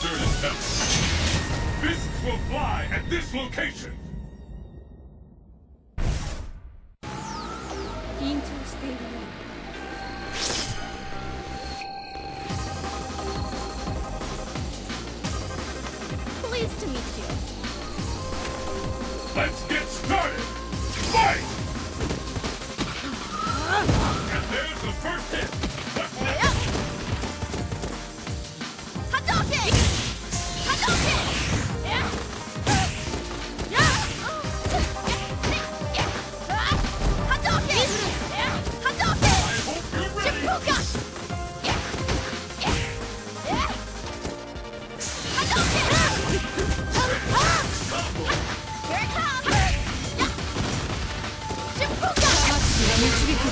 deserted house. Fists will fly at this location! 緊張しているね。Pleased to meet you. Let's get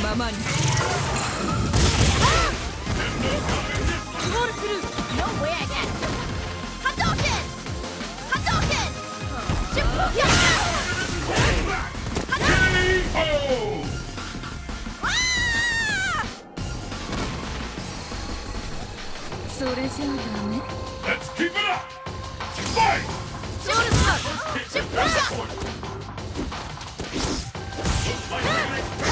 ままにゴールスルー No way again ハトーケンハトーケンチュッヤッそれじゃダメ Let's keep it up! Fight! Shoot us up! Shoot us up!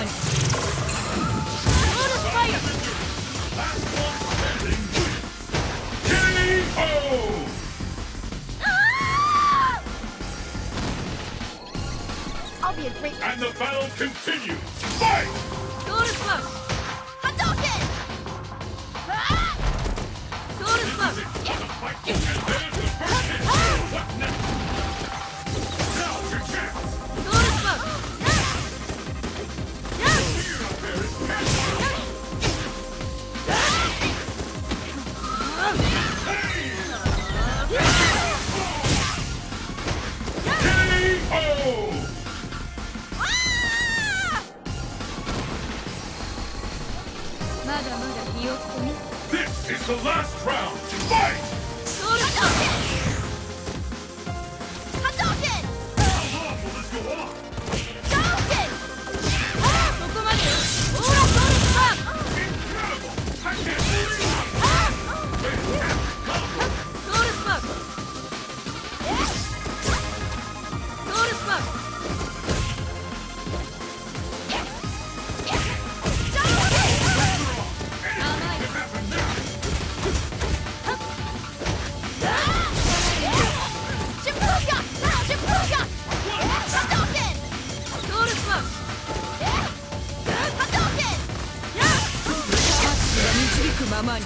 Lotus fire! Last one standing. K.O. I'll be a great. And the battle continues. Fight! Lotus. Hadouken! Ah! Lotus. Yeah. This is the last round. Fight! くままに。